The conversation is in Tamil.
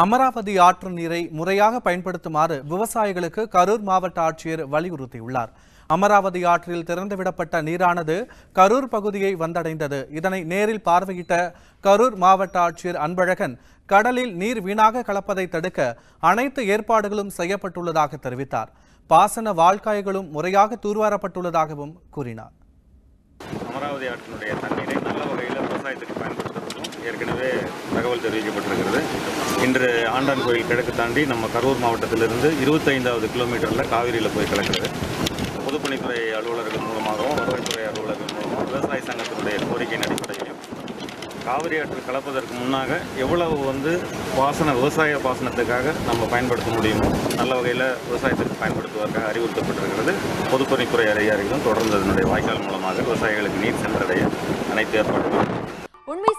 அமராவதி ஆற்று நீரை முறையாக பயன்படுத்துமாறு விவசாயிகளுக்கு கரூர் மாவட்ட ஆட்சியர் வலியுறுத்தியுள்ளார். அமராவதி ஆற்றில் திறந்துவிடப்பட்ட நீரானது கரூர் பகுதியை வந்தடைந்தது. இதனை நேரில் பார்வையிட்ட கரூர் மாவட்ட ஆட்சியர் அன்பழகன் கடலில் நீர் வீணாக கலப்பதை தடுக்க அனைத்து ஏற்பாடுகளும் செய்யப்பட்டுள்ளதாக தெரிவித்தார். பாசன வாழ்க்காய்களும் முறையாக தூர்வாரப்பட்டுள்ளதாகவும் கூறினார். அமராவதி ஆற்றினுடைய தண்ணீரை நல்ல வகையில் விவசாயத்துக்கு பயன்படுத்துறதுக்கும் ஏற்கனவே தகவல் தெரிவிக்கப்பட்டிருக்கிறது. இன்று ஆண்டான் கோயில் கிழக்கு தாண்டி நம்ம கரூர் மாவட்டத்திலிருந்து இருபத்தைந்தாவது கிலோமீட்டரில் காவிரியில் போய் கிடக்குது. பொதுப்பணித்துறை அலுவலர்கள் மூலமாகவும் வருவாய்த்துறை அலுவலர்கள் மூலமாக விவசாய சங்கத்தினுடைய கோரிக்கையின் அடிப்படையிலும் காவிரி ஆற்றில் கலப்பதற்கு முன்னாக எவ்வளவு வந்து பாசன விவசாய பாசனத்துக்காக நம்ம பயன்படுத்த முடியுமோ நல்ல வகையில் விவசாயத்திற்கு பயன்படுத்துவதற்காக அறிவுறுத்தப்பட்டிருக்கிறது. பொதுப்பணித்துறை அதிகாரிகளும் தொடர்ந்து அதனுடைய வாய்க்கால் மூலமாக விவசாயிகளுக்கு நீர் சென்றடைய அனைத்து ஏற்பாடுகளும்